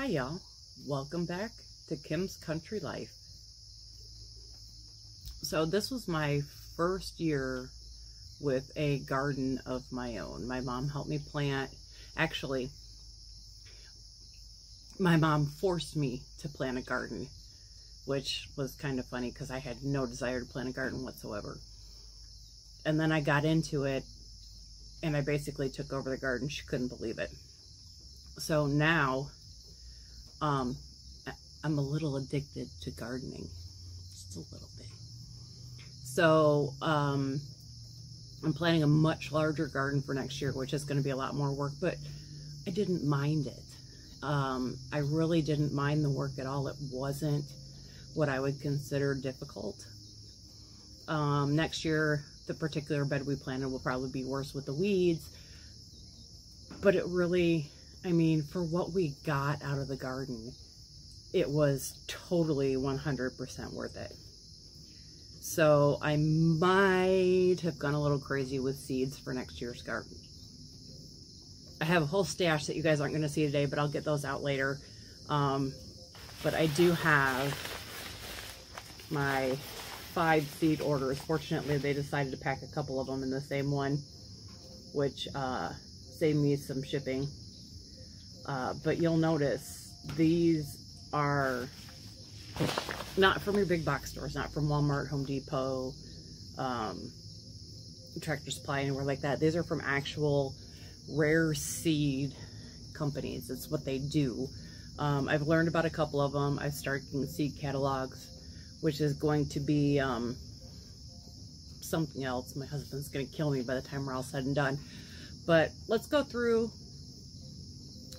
Hi y'all, welcome back to Kim's Country Life. So this was my first year with a garden of my own. My mom helped me plant, actually, my mom forced me to plant a garden, which was kind of funny because I had no desire to plant a garden whatsoever. And then I got into it and I basically took over the garden. She couldn't believe it. So now um, I'm a little addicted to gardening, just a little bit. So um, I'm planning a much larger garden for next year, which is going to be a lot more work, but I didn't mind it. Um, I really didn't mind the work at all. It wasn't what I would consider difficult. Um, next year, the particular bed we planted will probably be worse with the weeds, but it really I mean, for what we got out of the garden, it was totally 100% worth it. So I might have gone a little crazy with seeds for next year's garden. I have a whole stash that you guys aren't going to see today, but I'll get those out later. Um, but I do have my five seed orders. Fortunately, they decided to pack a couple of them in the same one, which uh, saved me some shipping. Uh, but you'll notice these are not from your big box stores, not from Walmart, Home Depot, um, Tractor Supply, anywhere like that. These are from actual rare seed companies. It's what they do. Um, I've learned about a couple of them. I've started seed catalogs, which is going to be um, something else. My husband's going to kill me by the time we're all said and done. But let's go through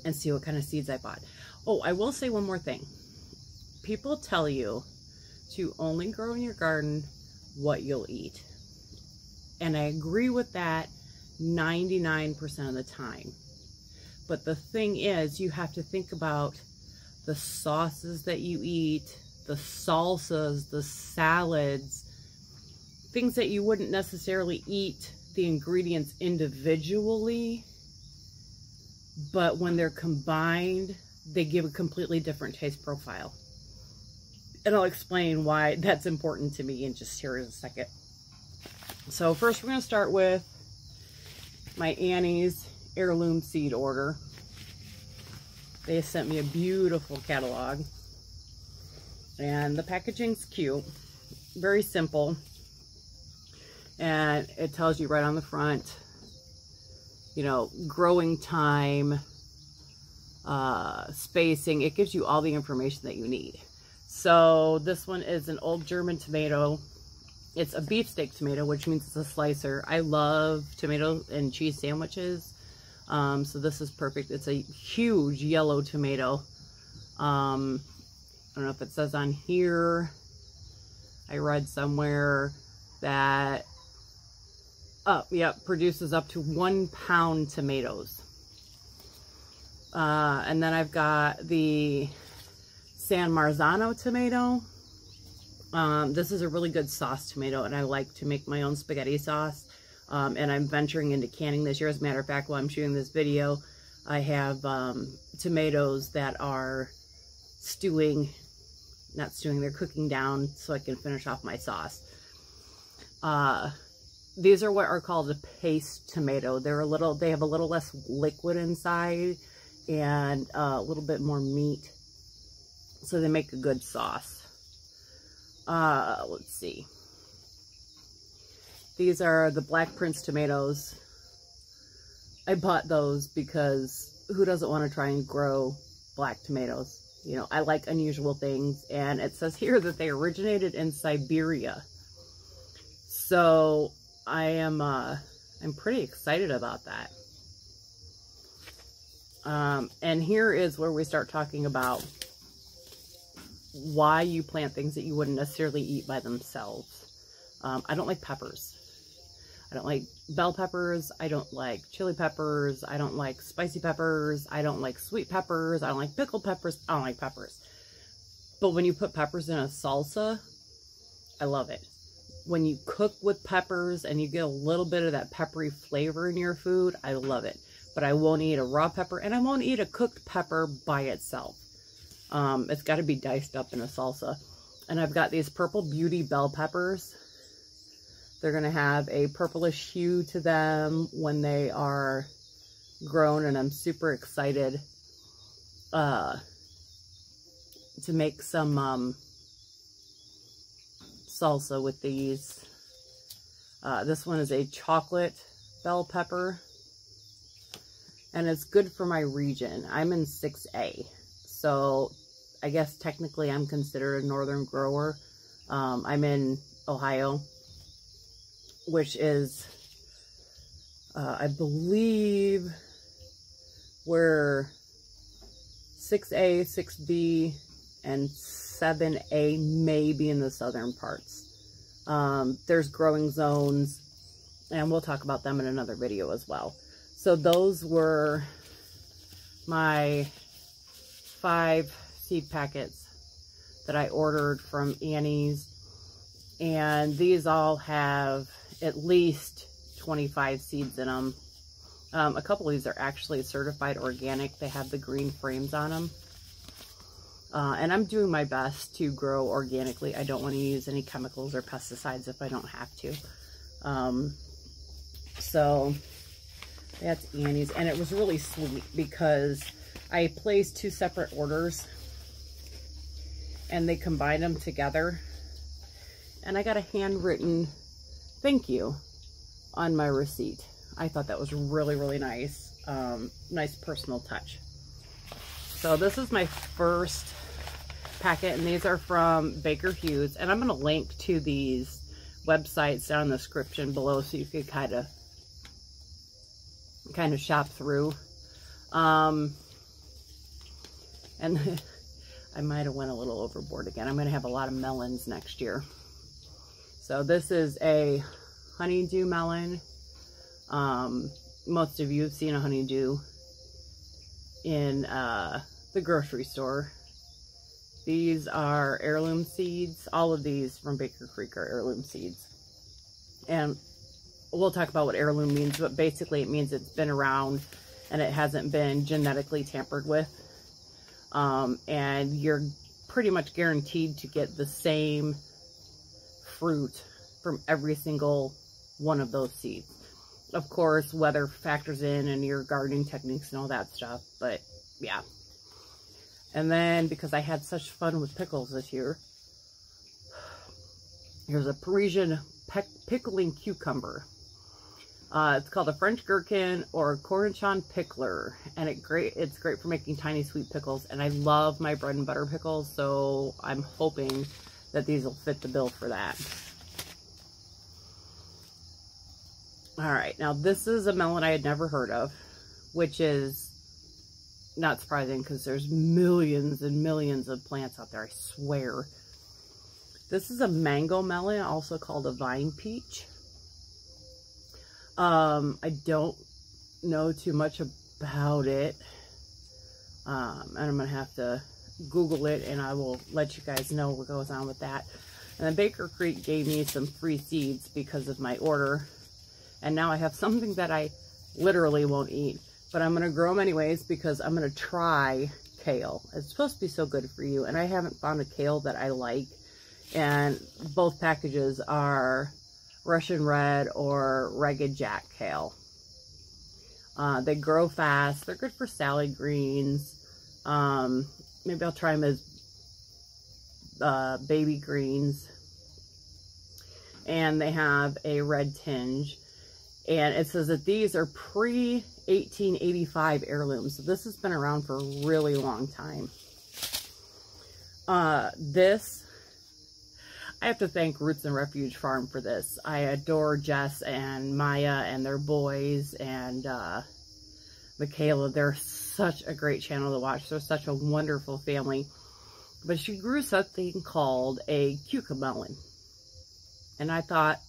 and see what kind of seeds I bought. Oh, I will say one more thing. People tell you to only grow in your garden what you'll eat. And I agree with that 99% of the time. But the thing is, you have to think about the sauces that you eat, the salsas, the salads, things that you wouldn't necessarily eat the ingredients individually but when they're combined, they give a completely different taste profile. And I'll explain why that's important to me in just here in a second. So first we're going to start with my Annie's heirloom seed order. They sent me a beautiful catalog. And the packaging's cute. Very simple. And it tells you right on the front you know, growing time, uh, spacing. It gives you all the information that you need. So this one is an old German tomato. It's a beefsteak tomato, which means it's a slicer. I love tomato and cheese sandwiches. Um, so this is perfect. It's a huge yellow tomato. Um, I don't know if it says on here. I read somewhere that up, yep, produces up to one pound tomatoes. Uh, and then I've got the San Marzano tomato. Um, this is a really good sauce tomato, and I like to make my own spaghetti sauce. Um, and I'm venturing into canning this year. As a matter of fact, while I'm shooting this video, I have um, tomatoes that are stewing, not stewing, they're cooking down so I can finish off my sauce. Uh, these are what are called a paste tomato. They're a little, they have a little less liquid inside and uh, a little bit more meat. So they make a good sauce. Uh, let's see. These are the Black Prince tomatoes. I bought those because who doesn't want to try and grow black tomatoes? You know, I like unusual things. And it says here that they originated in Siberia. So I am, uh, I'm pretty excited about that. Um, and here is where we start talking about why you plant things that you wouldn't necessarily eat by themselves. Um, I don't like peppers. I don't like bell peppers. I don't like chili peppers. I don't like spicy peppers. I don't like sweet peppers. I don't like pickled peppers. I don't like peppers. But when you put peppers in a salsa, I love it when you cook with peppers and you get a little bit of that peppery flavor in your food, I love it. But I won't eat a raw pepper and I won't eat a cooked pepper by itself. Um, it's got to be diced up in a salsa. And I've got these Purple Beauty bell peppers. They're going to have a purplish hue to them when they are grown. And I'm super excited uh, to make some um, salsa with these. Uh, this one is a chocolate bell pepper. And it's good for my region. I'm in 6A. So I guess technically I'm considered a northern grower. Um, I'm in Ohio, which is, uh, I believe, we're 6A, 6B, and 7A may be in the southern parts. Um, there's growing zones, and we'll talk about them in another video as well. So those were my five seed packets that I ordered from Annie's. And these all have at least 25 seeds in them. Um, a couple of these are actually certified organic. They have the green frames on them. Uh, and I'm doing my best to grow organically. I don't want to use any chemicals or pesticides if I don't have to. Um, so that's Annie's. And it was really sweet because I placed two separate orders and they combined them together. And I got a handwritten thank you on my receipt. I thought that was really, really nice. Um, nice personal touch. So this is my first packet and these are from Baker Hughes. And I'm going to link to these websites down in the description below so you can kind of kind of shop through. Um, and I might have went a little overboard again. I'm going to have a lot of melons next year. So this is a honeydew melon. Um, most of you have seen a honeydew in uh, the grocery store. These are heirloom seeds. All of these from Baker Creek are heirloom seeds. And we'll talk about what heirloom means, but basically it means it's been around and it hasn't been genetically tampered with. Um, and you're pretty much guaranteed to get the same fruit from every single one of those seeds. Of course, weather factors in and your gardening techniques and all that stuff, but yeah. And then, because I had such fun with pickles this year, here's a Parisian pickling cucumber. Uh, it's called a French gherkin or cornichon pickler, and it great. It's great for making tiny sweet pickles, and I love my bread and butter pickles, so I'm hoping that these will fit the bill for that. All right, now this is a melon I had never heard of, which is not surprising because there's millions and millions of plants out there, I swear. This is a mango melon, also called a vine peach. Um, I don't know too much about it. Um, and I'm going to have to Google it and I will let you guys know what goes on with that. And then Baker Creek gave me some free seeds because of my order. And now I have something that I literally won't eat. But I'm going to grow them anyways because I'm going to try kale. It's supposed to be so good for you. And I haven't found a kale that I like. And both packages are Russian red or ragged jack kale. Uh, they grow fast. They're good for salad greens. Um, maybe I'll try them as uh, baby greens. And they have a red tinge. And it says that these are pre-1885 heirloom. So this has been around for a really long time. Uh, this I have to thank Roots and Refuge Farm for this. I adore Jess and Miah and their boys and uh, Michaela. They're such a great channel to watch. They're such a wonderful family. But she grew something called a cucamelon. And I thought,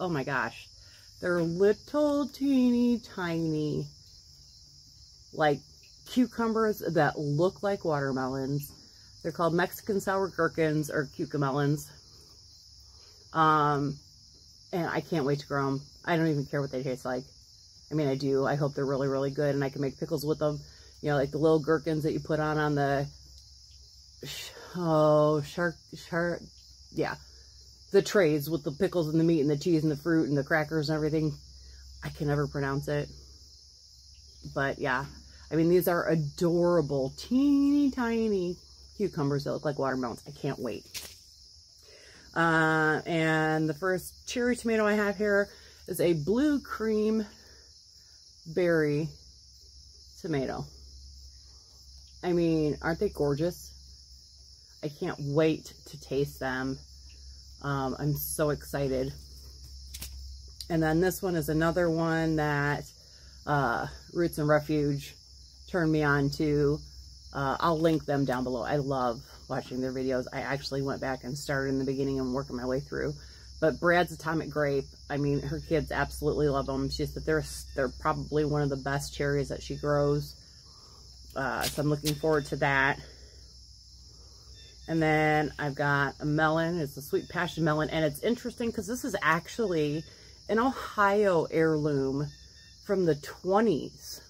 oh my gosh, they're little teeny tiny like cucumbers that look like watermelons they're called Mexican sour gherkins or cucamelons. Um, and I can't wait to grow them. I don't even care what they taste like. I mean, I do. I hope they're really, really good and I can make pickles with them. You know, like the little gherkins that you put on on the oh, shark, shark, yeah. The trays with the pickles and the meat and the cheese and the fruit and the crackers and everything. I can never pronounce it. But yeah, I mean, these are adorable, teeny tiny cucumbers that look like watermelons. I can't wait. Uh, and the first cherry tomato I have here is a blue cream berry tomato. I mean, aren't they gorgeous? I can't wait to taste them. Um, I'm so excited. And then this one is another one that uh, Roots and Refuge turned me on to. Uh, I'll link them down below. I love watching their videos. I actually went back and started in the beginning and working my way through. But Brad's Atomic Grape, I mean, her kids absolutely love them. She said they're, they're probably one of the best cherries that she grows. Uh, so I'm looking forward to that. And then I've got a melon. It's a sweet passion melon. And it's interesting because this is actually an Ohio heirloom from the 20s.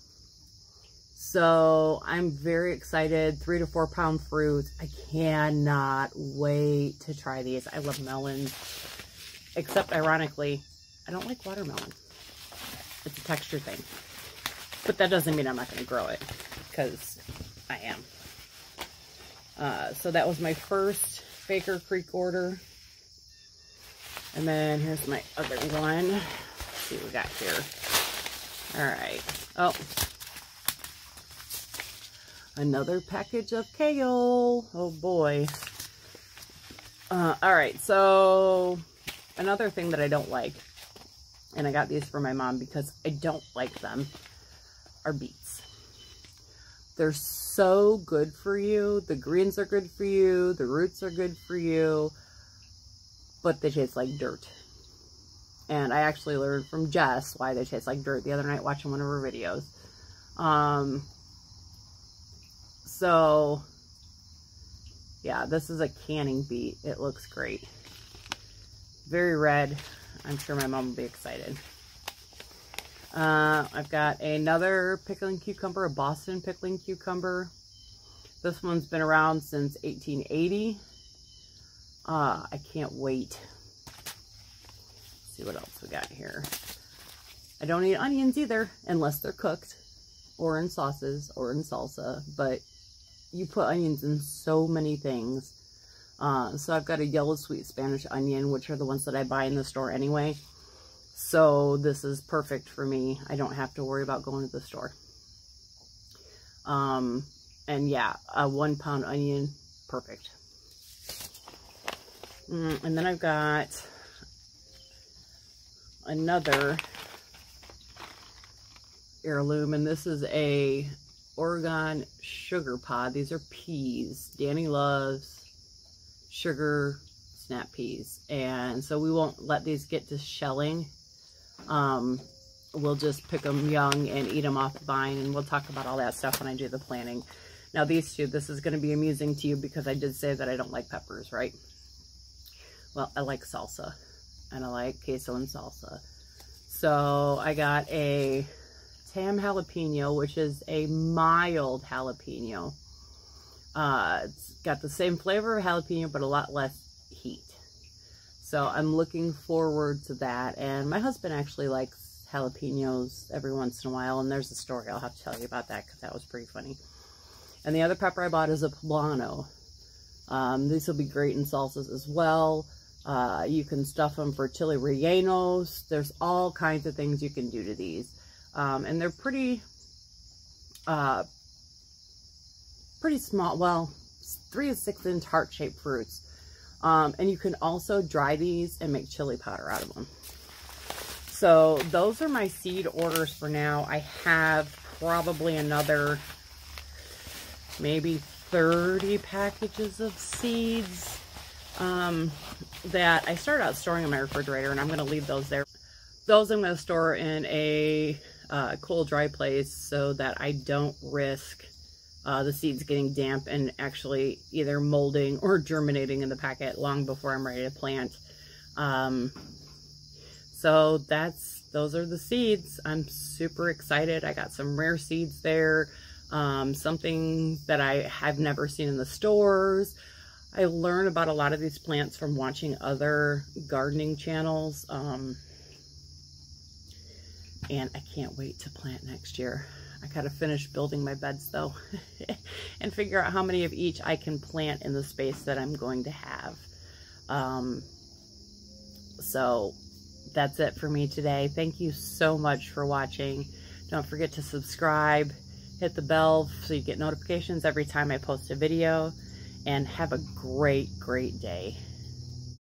So I'm very excited. Three to four pound fruits. I cannot wait to try these. I love melons. Except ironically, I don't like watermelon. It's a texture thing. But that doesn't mean I'm not going to grow it. Because I am. Uh, so that was my first Baker Creek order. And then here's my other one. Let's see what we got here. All right. Oh, another package of kale. Oh boy. Uh, all right, so another thing that I don't like, and I got these for my mom because I don't like them, are beets. They're so good for you. The greens are good for you. The roots are good for you. But they taste like dirt. And I actually learned from Jess why they taste like dirt the other night watching one of her videos. Um, so, yeah, this is a canning beet. It looks great. Very red. I'm sure my mom will be excited. Uh, I've got another pickling cucumber, a Boston pickling cucumber. This one's been around since 1880. Uh, I can't wait. Let's see what else we got here. I don't eat onions either, unless they're cooked, or in sauces, or in salsa, but you put onions in so many things. Uh, so I've got a yellow sweet Spanish onion, which are the ones that I buy in the store anyway. So this is perfect for me. I don't have to worry about going to the store. Um, and yeah, a one pound onion, perfect. Mm, and then I've got another heirloom, and this is a Oregon sugar pod. These are peas. Danny loves sugar snap peas. And so we won't let these get to shelling. Um, we'll just pick them young and eat them off the vine. And we'll talk about all that stuff when I do the planting. Now these two, this is going to be amusing to you because I did say that I don't like peppers, right? Well, I like salsa. And I like queso and salsa. So I got a Tam jalapeno, which is a mild jalapeno. Uh, it's got the same flavor of jalapeno, but a lot less heat. So I'm looking forward to that. And my husband actually likes jalapenos every once in a while. And there's a story I'll have to tell you about that because that was pretty funny. And the other pepper I bought is a poblano. Um, these will be great in salsas as well. Uh, you can stuff them for chili rellenos. There's all kinds of things you can do to these. Um, and they're pretty, uh, pretty small. Well, three to six inch heart shaped fruits. Um, and you can also dry these and make chili powder out of them. So those are my seed orders for now. I have probably another maybe 30 packages of seeds um, that I started out storing in my refrigerator and I'm going to leave those there. Those I'm going to store in a uh, cool, dry place so that I don't risk uh, the seeds getting damp and actually either molding or germinating in the packet long before I'm ready to plant. Um, so that's those are the seeds. I'm super excited. I got some rare seeds there. um, something that I have never seen in the stores. I learn about a lot of these plants from watching other gardening channels. Um, and I can't wait to plant next year. I gotta finish building my beds though and figure out how many of each I can plant in the space that I'm going to have. Um, so that's it for me today. Thank you so much for watching. Don't forget to subscribe, hit the bell so you get notifications every time I post a video, and have a great, great day.